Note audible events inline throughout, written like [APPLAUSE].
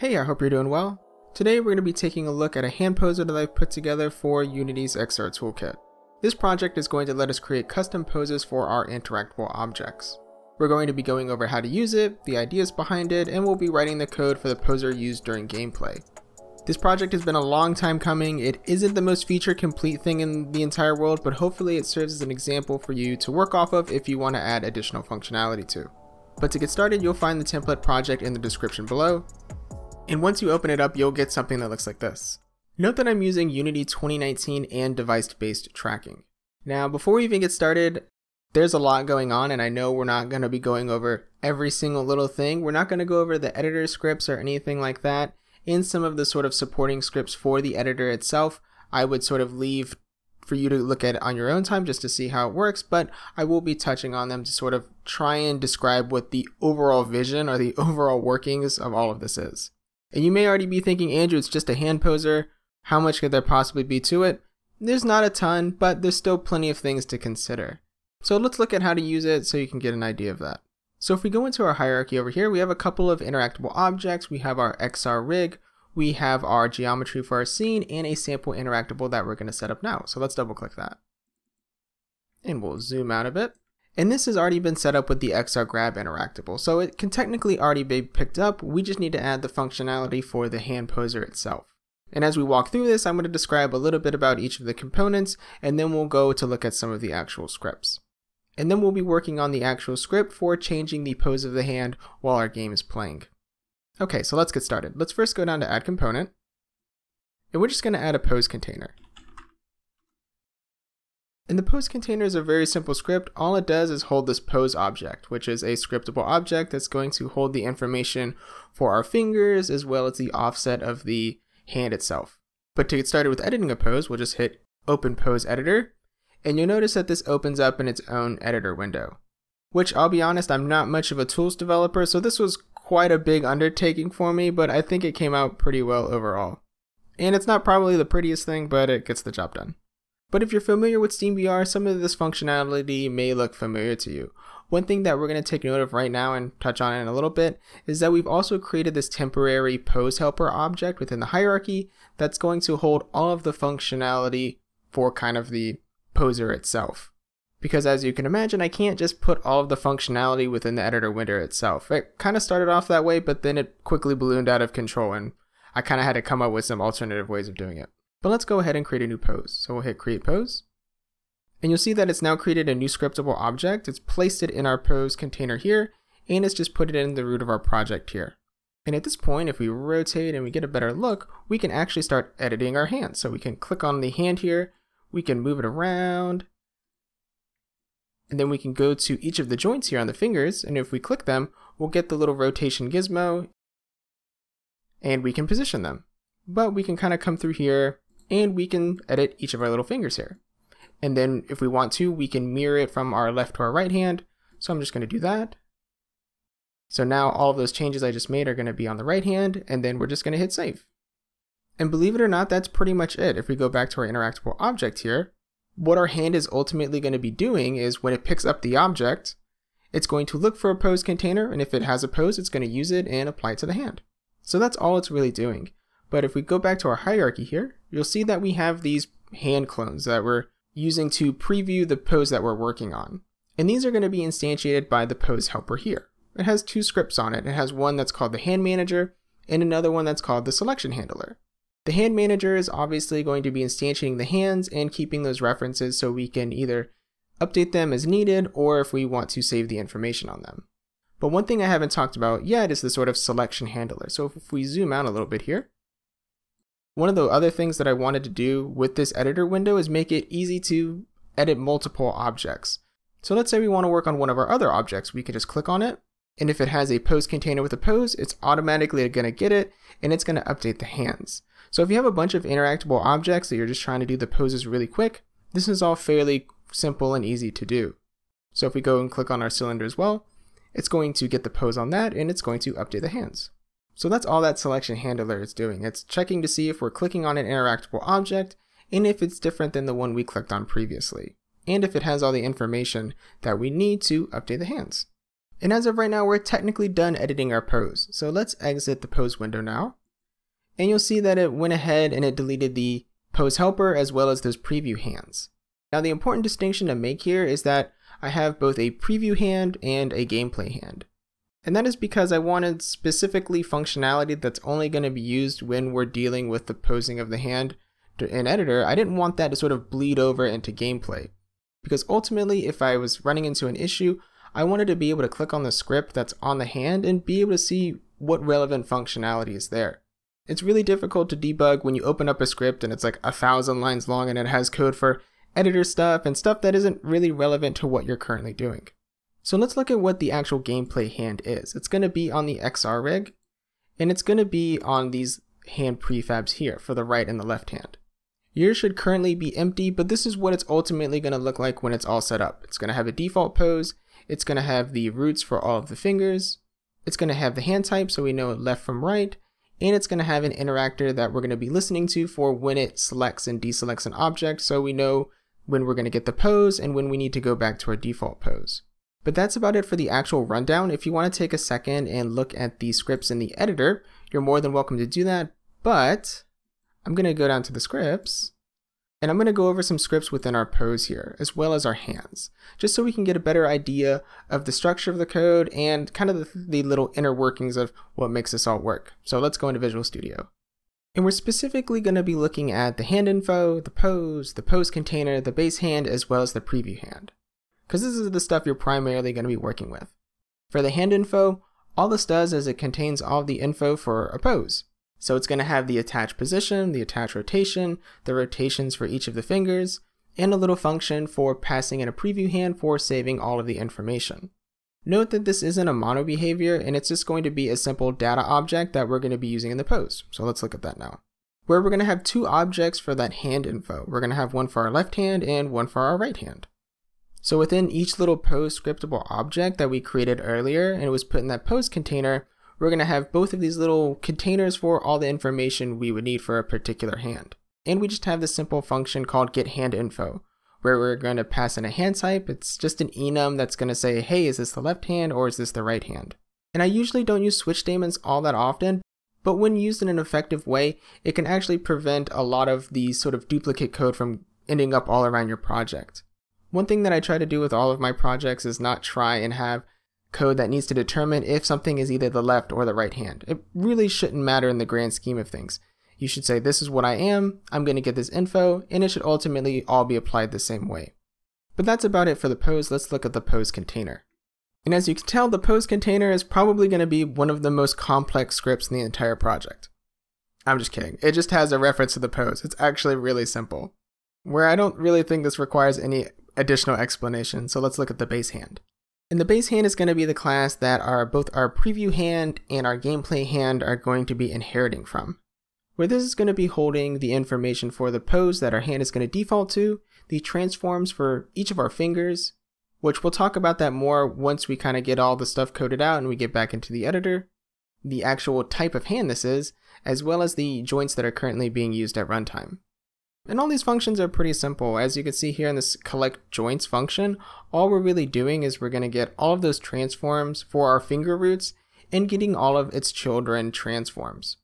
Hey, I hope you're doing well. Today we're going to be taking a look at a hand poser that I've put together for Unity's XR Toolkit. This project is going to let us create custom poses for our interactable objects. We're going to be going over how to use it, the ideas behind it, and we'll be writing the code for the poser used during gameplay. This project has been a long time coming. It isn't the most feature complete thing in the entire world, but hopefully it serves as an example for you to work off of if you want to add additional functionality to. But to get started, you'll find the template project in the description below, and once you open it up, you'll get something that looks like this. Note that I'm using Unity 2019 and device-based tracking. Now, before we even get started, there's a lot going on, and I know we're not going to be going over every single little thing. We're not going to go over the editor scripts or anything like that. In some of the sort of supporting scripts for the editor itself, I would sort of leave for you to look at it on your own time just to see how it works, but I will be touching on them to sort of try and describe what the overall vision or the [LAUGHS] overall workings of all of this is. And you may already be thinking, Andrew, it's just a hand poser. How much could there possibly be to it? There's not a ton, but there's still plenty of things to consider. So let's look at how to use it so you can get an idea of that. So if we go into our hierarchy over here, we have a couple of interactable objects. We have our XR rig, we have our geometry for our scene, and a sample interactable that we're going to set up now. So let's double click that. And we'll zoom out a bit. And this has already been set up with the XR Grab interactable, so it can technically already be picked up, we just need to add the functionality for the hand poser itself. And as we walk through this, I'm going to describe a little bit about each of the components, and then we'll go to look at some of the actual scripts. And then we'll be working on the actual script for changing the pose of the hand while our game is playing. Okay, so let's get started. Let's first go down to Add Component, and we're just going to add a pose container. And the pose container is a very simple script. All it does is hold this pose object, which is a scriptable object that's going to hold the information for our fingers as well as the offset of the hand itself. But to get started with editing a pose, we'll just hit Open Pose Editor, and you'll notice that this opens up in its own editor window. Which I'll be honest, I'm not much of a tools developer, so this was quite a big undertaking for me, but I think it came out pretty well overall. And it's not probably the prettiest thing, but it gets the job done. But if you're familiar with SteamVR, some of this functionality may look familiar to you. One thing that we're going to take note of right now and touch on in a little bit is that we've also created this temporary pose helper object within the hierarchy that's going to hold all of the functionality for kind of the poser itself. Because as you can imagine, I can't just put all of the functionality within the editor window itself. It kind of started off that way, but then it quickly ballooned out of control and I kind of had to come up with some alternative ways of doing it. But let's go ahead and create a new pose. So we'll hit create pose. And you'll see that it's now created a new scriptable object. It's placed it in our pose container here, and it's just put it in the root of our project here. And at this point, if we rotate and we get a better look, we can actually start editing our hand. So we can click on the hand here, we can move it around, and then we can go to each of the joints here on the fingers, and if we click them, we'll get the little rotation gizmo, and we can position them. But we can kind of come through here and we can edit each of our little fingers here. And then if we want to, we can mirror it from our left to our right hand. So I'm just going to do that. So now all of those changes I just made are going to be on the right hand, and then we're just going to hit save. And believe it or not, that's pretty much it. If we go back to our interactable object here, what our hand is ultimately going to be doing is when it picks up the object, it's going to look for a pose container, and if it has a pose, it's going to use it and apply it to the hand. So that's all it's really doing. But if we go back to our hierarchy here, you'll see that we have these hand clones that we're using to preview the pose that we're working on. And these are going to be instantiated by the pose helper here. It has two scripts on it. It has one that's called the hand manager and another one that's called the selection handler. The hand manager is obviously going to be instantiating the hands and keeping those references so we can either update them as needed or if we want to save the information on them. But one thing I haven't talked about yet is the sort of selection handler. So if we zoom out a little bit here, one of the other things that I wanted to do with this editor window is make it easy to edit multiple objects. So let's say we want to work on one of our other objects. We can just click on it. And if it has a pose container with a pose, it's automatically going to get it and it's going to update the hands. So if you have a bunch of interactable objects that you're just trying to do the poses really quick, this is all fairly simple and easy to do. So if we go and click on our cylinder as well, it's going to get the pose on that and it's going to update the hands. So that's all that selection handler is doing. It's checking to see if we're clicking on an interactable object and if it's different than the one we clicked on previously, and if it has all the information that we need to update the hands. And as of right now, we're technically done editing our pose. So let's exit the pose window now. And you'll see that it went ahead and it deleted the pose helper as well as those preview hands. Now the important distinction to make here is that I have both a preview hand and a gameplay hand. And that is because I wanted specifically functionality that's only going to be used when we're dealing with the posing of the hand in editor. I didn't want that to sort of bleed over into gameplay. Because ultimately, if I was running into an issue, I wanted to be able to click on the script that's on the hand and be able to see what relevant functionality is there. It's really difficult to debug when you open up a script and it's like a thousand lines long and it has code for editor stuff and stuff that isn't really relevant to what you're currently doing. So let's look at what the actual gameplay hand is. It's going to be on the XR rig and it's going to be on these hand prefabs here for the right and the left hand. Yours should currently be empty, but this is what it's ultimately going to look like when it's all set up. It's going to have a default pose, it's going to have the roots for all of the fingers, it's going to have the hand type so we know left from right, and it's going to have an interactor that we're going to be listening to for when it selects and deselects an object so we know when we're going to get the pose and when we need to go back to our default pose. But that's about it for the actual rundown. If you want to take a second and look at the scripts in the editor, you're more than welcome to do that, but I'm going to go down to the scripts and I'm going to go over some scripts within our pose here, as well as our hands, just so we can get a better idea of the structure of the code and kind of the, the, little inner workings of what makes this all work. So let's go into Visual Studio. And we're specifically going to be looking at the hand info, the pose, the pose container, the base hand, as well as the preview hand. Because this is the stuff you're primarily going to be working with. For the hand info, all this does is it contains all the info for a pose. So it's going to have the attached position, the attached rotation, the rotations for each of the fingers, and a little function for passing in a preview hand for saving all of the information. Note that this isn't a mono behavior and it's just going to be a simple data object that we're going to be using in the pose. So let's look at that now. Where we're going to have two objects for that hand info. We're going to have one for our left hand and one for our right hand. So within each little pose scriptable object that we created earlier and it was put in that pose container, we're going to have both of these little containers for all the information we would need for a particular hand. And we just have this simple function called get hand info, where we're going to pass in a hand type. It's just an enum that's going to say, hey, is this the left hand or is this the right hand? And I usually don't use switch statements all that often, but when used in an effective way, it can actually prevent a lot of the sort of duplicate code from ending up all around your project. One thing that I try to do with all of my projects is not try and have code that needs to determine if something is either the left or the right hand. It really shouldn't matter in the grand scheme of things. You should say, this is what I am, I'm going to get this info, and it should ultimately all be applied the same way. But that's about it for the pose. Let's look at the pose container. And as you can tell, the pose container is probably going to be one of the most complex scripts in the entire project. I'm just kidding. It just has a reference to the pose. It's actually really simple. Where I don't really think this requires any additional explanation, so let's look at the base hand. And the base hand is going to be the class that our both our preview hand and our gameplay hand are going to be inheriting from. Where this is going to be holding the information for the pose that our hand is going to default to, the transforms for each of our fingers, which we'll talk about that more once we kind of get all the stuff coded out and we get back into the editor, the actual type of hand this is, as well as the joints that are currently being used at runtime. And all these functions are pretty simple. As you can see here in this collect joints function, all we're really doing is we're going to get all of those transforms for our finger roots and getting all of its children transforms.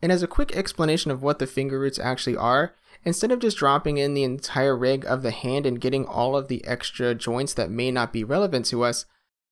And as a quick explanation of what the finger roots actually are, instead of just dropping in the entire rig of the hand and getting all of the extra joints that may not be relevant to us,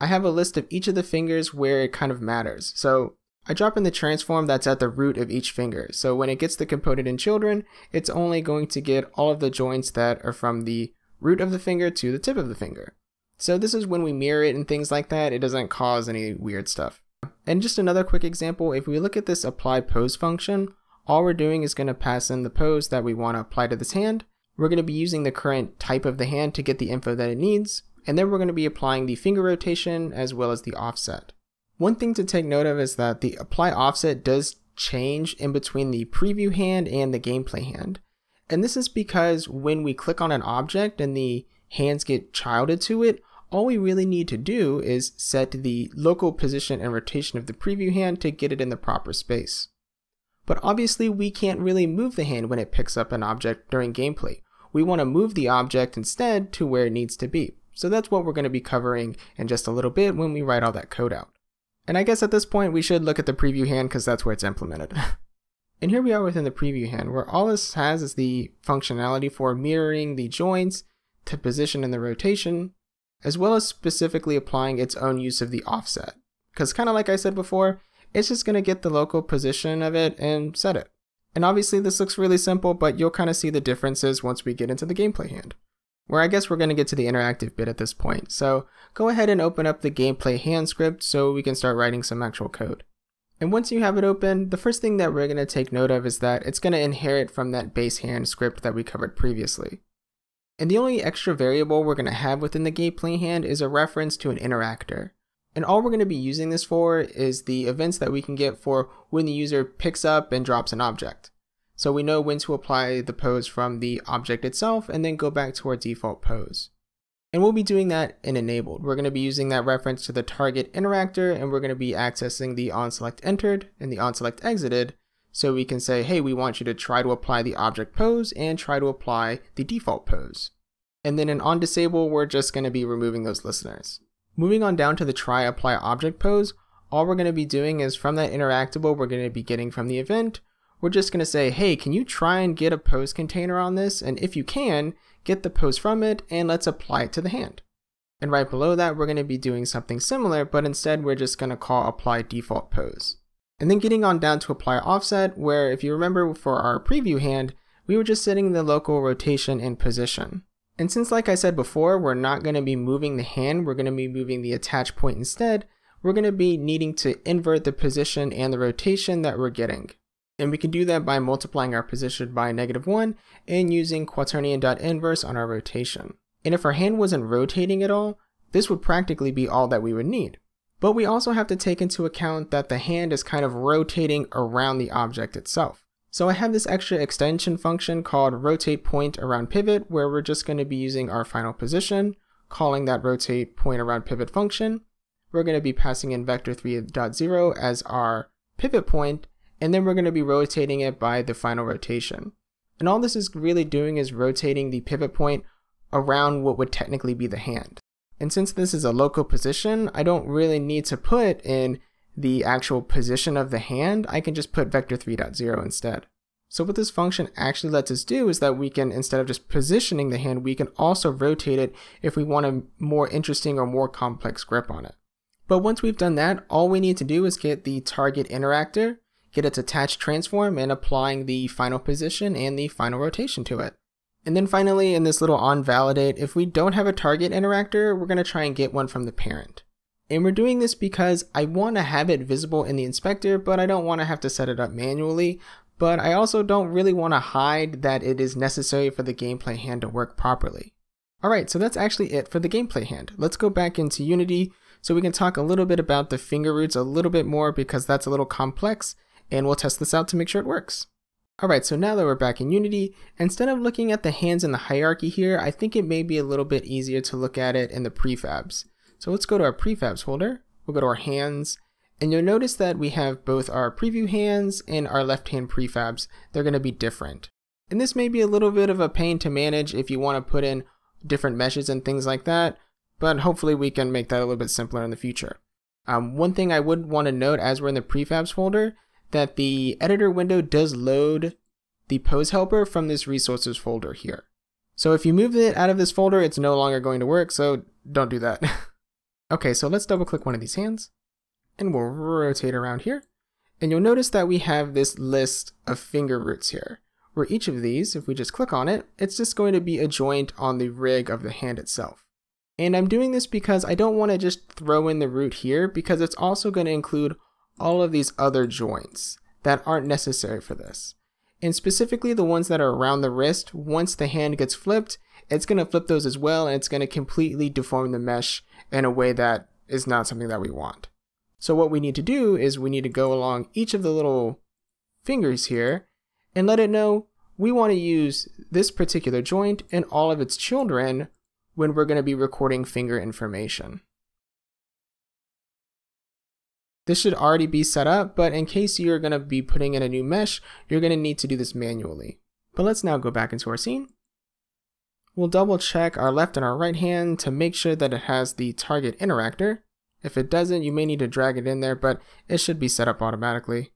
I have a list of each of the fingers where it kind of matters. So I drop in the transform that's at the root of each finger. So when it gets the component in children, it's only going to get all of the joints that are from the root of the finger to the tip of the finger. So this is when we mirror it and things like that, it doesn't cause any weird stuff. And just another quick example, if we look at this apply pose function, all we're doing is going to pass in the pose that we want to apply to this hand. We're going to be using the current type of the hand to get the info that it needs, and then we're going to be applying the finger rotation as well as the offset. One thing to take note of is that the apply offset does change in between the preview hand and the gameplay hand. And this is because when we click on an object and the hands get childed to it, all we really need to do is set the local position and rotation of the preview hand to get it in the proper space. But obviously we can't really move the hand when it picks up an object during gameplay. We want to move the object instead to where it needs to be. So that's what we're going to be covering in just a little bit when we write all that code out. And I guess at this point we should look at the preview hand because that's where it's implemented. [LAUGHS] and here we are within the preview hand where all this has is the functionality for mirroring the joints to position and the rotation, as well as specifically applying its own use of the offset. Because kind of like I said before, it's just going to get the local position of it and set it. And obviously this looks really simple, but you'll kind of see the differences once we get into the gameplay hand. Where I guess we're going to get to the interactive bit at this point. So go ahead and open up the gameplay hand script so we can start writing some actual code. And once you have it open, the first thing that we're going to take note of is that it's going to inherit from that base hand script that we covered previously. And the only extra variable we're going to have within the gameplay hand is a reference to an interactor. And all we're going to be using this for is the events that we can get for when the user picks up and drops an object. So we know when to apply the pose from the object itself and then go back to our default pose. And we'll be doing that in enabled. We're going to be using that reference to the target interactor and we're going to be accessing the onSelect entered and the onSelect exited. So we can say, hey, we want you to try to apply the object pose and try to apply the default pose. And then in onDisable, we're just going to be removing those listeners. Moving on down to the try apply object pose, all we're going to be doing is from that interactable we're going to be getting from the event, we're just going to say, hey, can you try and get a pose container on this? And if you can, get the pose from it and let's apply it to the hand. And right below that, we're going to be doing something similar, but instead we're just going to call apply default pose. And then getting on down to apply offset, where if you remember for our preview hand, we were just setting the local rotation and position. And since like I said before, we're not going to be moving the hand, we're going to be moving the attach point instead, we're going to be needing to invert the position and the rotation that we're getting. And we can do that by multiplying our position by negative 1 and using quaternion.inverse on our rotation. And if our hand wasn't rotating at all, this would practically be all that we would need. But we also have to take into account that the hand is kind of rotating around the object itself. So I have this extra extension function called rotate point around pivot where we're just going to be using our final position, calling that rotate point around pivot function. We're going to be passing in vector3.0 as our pivot point, and then we're going to be rotating it by the final rotation. And all this is really doing is rotating the pivot point around what would technically be the hand. And since this is a local position, I don't really need to put in the actual position of the hand, I can just put vector 3.0 instead. So what this function actually lets us do is that we can, instead of just positioning the hand, we can also rotate it if we want a more interesting or more complex grip on it. But once we've done that, all we need to do is get the target interactor, get its attached transform, and applying the final position and the final rotation to it. And then finally, in this little on validate, if we don't have a target interactor, we're going to try and get one from the parent. And we're doing this because I want to have it visible in the inspector, but I don't want to have to set it up manually. But I also don't really want to hide that it is necessary for the gameplay hand to work properly. Alright, so that's actually it for the gameplay hand. Let's go back into Unity so we can talk a little bit about the finger roots a little bit more because that's a little complex and we'll test this out to make sure it works. Alright, so now that we're back in Unity, instead of looking at the hands in the hierarchy here, I think it may be a little bit easier to look at it in the prefabs. So let's go to our prefabs folder. We'll go to our hands and you'll notice that we have both our preview hands and our left hand prefabs. They're going to be different. And this may be a little bit of a pain to manage if you want to put in different meshes and things like that, but hopefully we can make that a little bit simpler in the future. Um, one thing I would want to note as we're in the prefabs folder, that the editor window does load the pose helper from this resources folder here. So if you move it out of this folder, it's no longer going to work, so don't do that. [LAUGHS] Okay, so let's double click one of these hands and we'll rotate around here. And you'll notice that we have this list of finger roots here, where each of these, if we just click on it, it's just going to be a joint on the rig of the hand itself. And I'm doing this because I don't want to just throw in the root here because it's also going to include all of these other joints that aren't necessary for this. And specifically the ones that are around the wrist, once the hand gets flipped, it's going to flip those as well and it's going to completely deform the mesh in a way that is not something that we want. So what we need to do is we need to go along each of the little fingers here and let it know we want to use this particular joint and all of its children when we're going to be recording finger information. This should already be set up, but in case you're going to be putting in a new mesh, you're going to need to do this manually. But let's now go back into our scene we'll double check our left and our right hand to make sure that it has the target interactor. If it doesn't, you may need to drag it in there, but it should be set up automatically.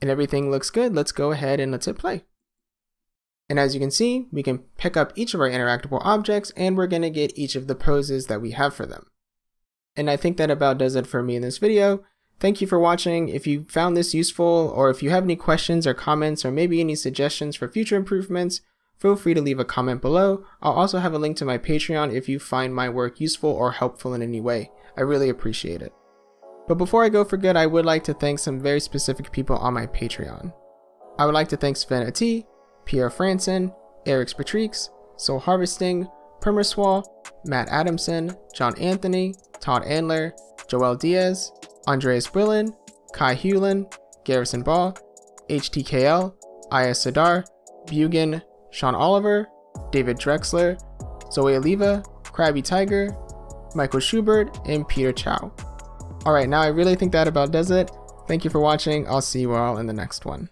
And everything looks good, let's go ahead and let's hit play. And as you can see, we can pick up each of our interactable objects and we're gonna get each of the poses that we have for them. And I think that about does it for me in this video. Thank you for watching. If you found this useful or if you have any questions or comments or maybe any suggestions for future improvements, feel free to leave a comment below. I'll also have a link to my Patreon if you find my work useful or helpful in any way. I really appreciate it. But before I go for good, I would like to thank some very specific people on my Patreon. I would like to thank Sven T, Pierre Franson, Eric Spatrix, Soul Harvesting, Permerswall, Matt Adamson, John Anthony, Todd Andler, Joel Diaz, Andreas Brillen, Kai Hewlin, Garrison Ball, HTKL, Aya Sadar, Bugan, Sean Oliver, David Drexler, Zoe Oliva, Krabby Tiger, Michael Schubert, and Peter Chow. Alright, now I really think that about does it. Thank you for watching. I'll see you all in the next one.